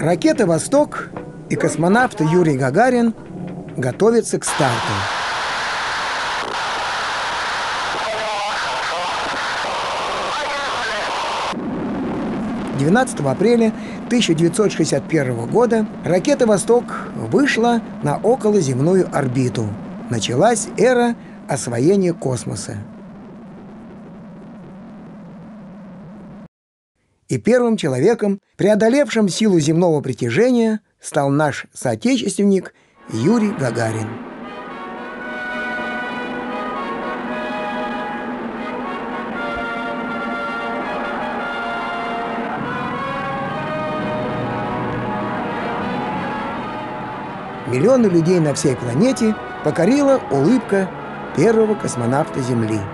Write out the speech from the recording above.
Ракета «Восток» и космонавт Юрий Гагарин готовятся к старту. 12 апреля 1961 года ракета «Восток» вышла на околоземную орбиту. Началась эра освоения космоса. И первым человеком, преодолевшим силу земного притяжения, стал наш соотечественник Юрий Гагарин. Миллионы людей на всей планете покорила улыбка первого космонавта Земли –